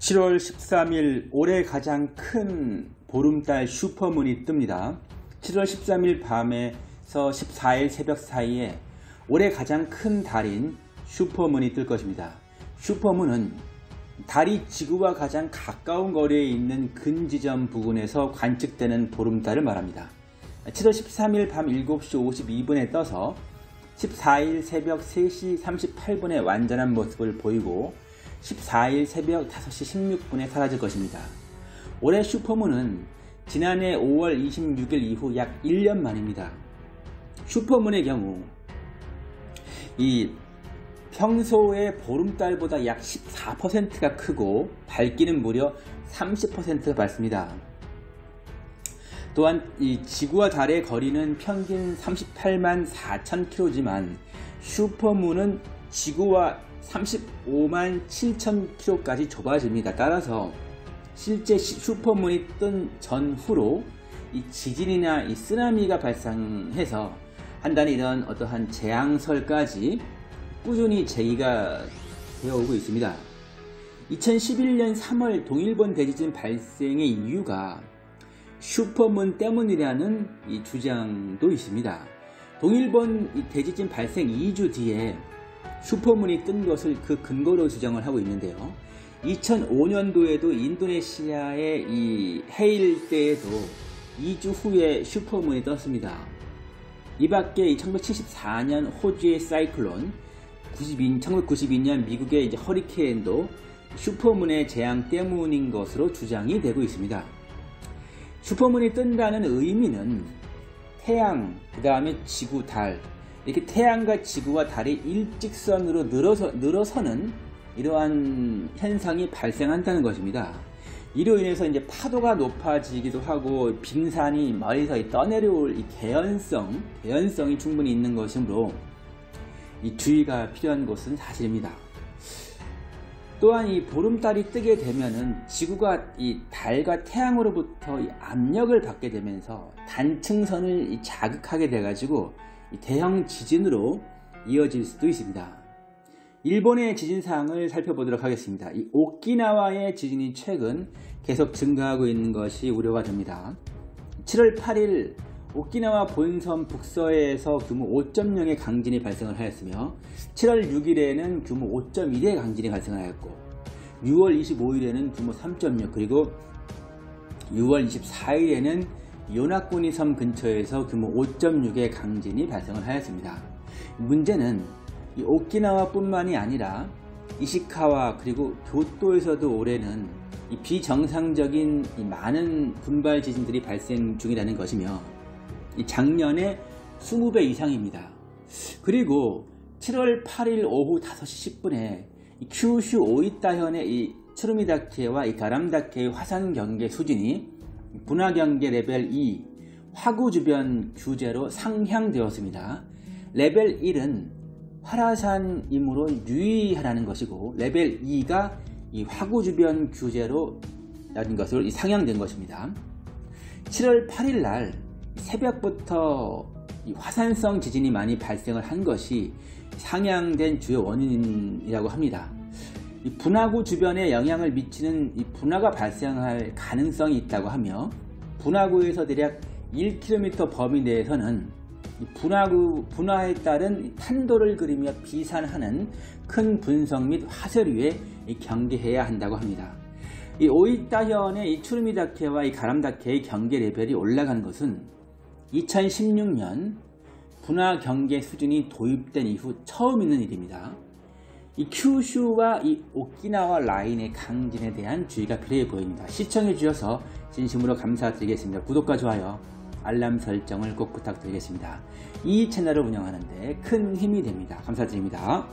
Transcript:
7월 13일 올해 가장 큰 보름달 슈퍼문이 뜹니다. 7월 13일 밤에서 14일 새벽 사이에 올해 가장 큰 달인 슈퍼문이 뜰 것입니다. 슈퍼문은 달이 지구와 가장 가까운 거리에 있는 근지점 부근에서 관측되는 보름달을 말합니다. 7월 13일 밤 7시 52분에 떠서 14일 새벽 3시 38분에 완전한 모습을 보이고 14일 새벽 5시 16분에 사라질 것입니다. 올해 슈퍼문은 지난해 5월 26일 이후 약 1년 만입니다. 슈퍼문의 경우 이 평소의 보름달보다 약 14%가 크고 밝기는 무려 30%가 밝습니다. 또한 이 지구와 달의 거리는 평균 38만 4천 킬로지만 슈퍼문은 지구와 35만 7천 킬로까지 좁아집니다. 따라서 실제 슈퍼문이 뜬 전후로 이 지진이나 이 쓰나미가 발생해서 한단이 이런 어떠한 재앙설까지 꾸준히 제기가 되어 오고 있습니다. 2011년 3월 동일본 대지진 발생의 이유가 슈퍼문 때문이라는 이 주장도 있습니다. 동일본 대지진 발생 2주 뒤에 슈퍼문이 뜬 것을 그 근거로 주장을 하고 있는데요. 2005년도에도 인도네시아의 이 해일 때에도 2주 후에 슈퍼문이 떴습니다. 이 밖에 1974년 호주의 사이클론, 92, 1992년 미국의 이제 허리케인도 슈퍼문의 재앙 때문인 것으로 주장이 되고 있습니다. 슈퍼문이 뜬다는 의미는 태양, 그 다음에 지구, 달, 이렇게 태양과 지구와 달이 일직선으로 늘어서, 늘어서는 이러한 현상이 발생한다는 것입니다. 이로 인해서 이제 파도가 높아지기도 하고 빙산이 멀리서 떠내려올 이 개연성, 개연성이 충분히 있는 것이므로 이 주의가 필요한 것은 사실입니다. 또한 이 보름달이 뜨게 되면은 지구가 이 달과 태양으로부터 이 압력을 받게 되면서 단층선을 자극하게 돼가지고 대형 지진으로 이어질 수도 있습니다. 일본의 지진 사항을 살펴보도록 하겠습니다. 이 오키나와의 지진이 최근 계속 증가하고 있는 것이 우려가 됩니다. 7월 8일 오키나와 본섬 북서에서 규모 5.0의 강진이 발생을 하였으며 7월 6일에는 규모 5.1의 강진이 발생하였고 6월 25일에는 규모 3.6 그리고 6월 24일에는 요나꾸니 섬 근처에서 규모 5.6의 강진이 발생을 하였습니다. 문제는 이 오키나와뿐만이 아니라 이시카와 그리고 교토에서도 올해는 이 비정상적인 이 많은 분발 지진들이 발생 중이라는 것이며 이 작년에 20배 이상입니다. 그리고 7월 8일 오후 5시 10분에 큐슈 오이타현의 이 츠루미다케와 이 가람다케의 화산 경계 수준이 분화 경계 레벨 2 화구 주변 규제로 상향되었습니다. 레벨 1은 활화산이므로 유의하라는 것이고 레벨 2가 이 화구 주변 규제로 라는 것으로 상향된 것입니다. 7월 8일 날 새벽부터 화산성 지진이 많이 발생을 한 것이 상향된 주요 원인이라고 합니다. 이 분화구 주변에 영향을 미치는 이 분화가 발생할 가능성이 있다고 하며 분화구에서 대략 1km 범위 내에서는 분화구, 분화에 따른 탄도를 그리며 비산하는 큰 분석 및 화쇄류에 경계해야 한다고 합니다. 이 오이따현의 이 추르미다케와 이 가람다케의 경계 레벨이 올라간 것은 2016년 분화 경계 수준이 도입된 이후 처음 있는 일입니다. 이 큐슈와 이 오키나와 라인의 강진에 대한 주의가 필요해 보입니다. 시청해 주셔서 진심으로 감사드리겠습니다. 구독과 좋아요, 알람 설정을 꼭 부탁드리겠습니다. 이 채널을 운영하는데 큰 힘이 됩니다. 감사드립니다.